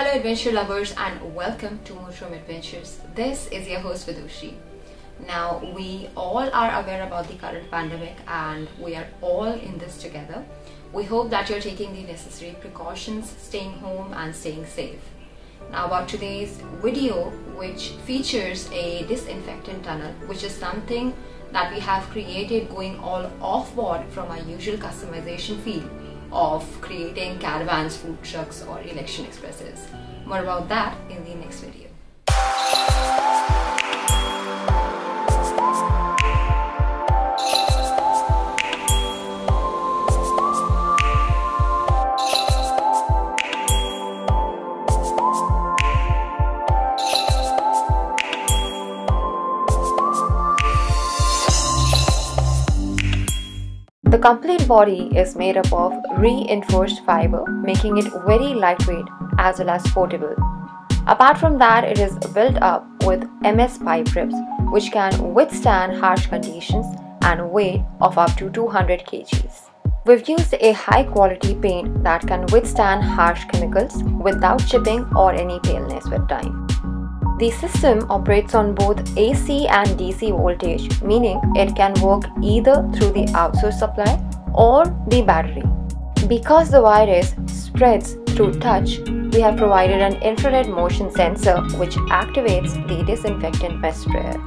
adventure lovers and welcome to Motorhome Adventures. This is your host Vidushi. Now we all are aware about the current pandemic and we are all in this together. We hope that you're taking the necessary precautions, staying home and staying safe. Now about today's video which features a disinfectant tunnel which is something that we have created going all off board from our usual customization field of creating caravans, food trucks or election expresses. More about that in the next video. The complete body is made up of reinforced fiber, making it very lightweight as well as portable. Apart from that, it is built up with MS pipe ribs, which can withstand harsh conditions and weight of up to 200 kgs. We've used a high quality paint that can withstand harsh chemicals without chipping or any paleness with time. The system operates on both AC and DC voltage, meaning it can work either through the outsource supply or the battery. Because the virus spreads through touch, we have provided an infrared motion sensor which activates the disinfectant mist sprayer.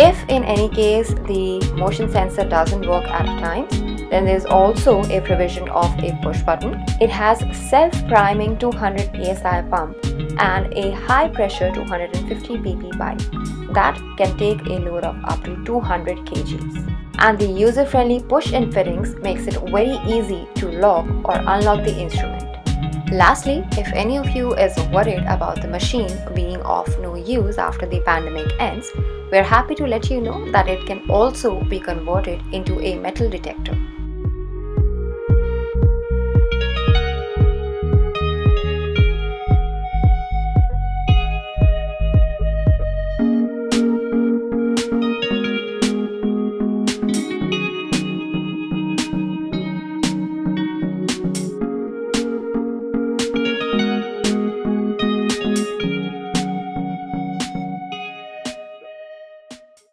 If in any case the motion sensor doesn't work at times, then there's also a provision of a push button. It has self-priming 200 psi pump and a high pressure 250 pp pipe that can take a load of up to 200 kgs. And the user-friendly push-in fittings makes it very easy to lock or unlock the instrument. Lastly, if any of you is worried about the machine being of no use after the pandemic ends, we're happy to let you know that it can also be converted into a metal detector.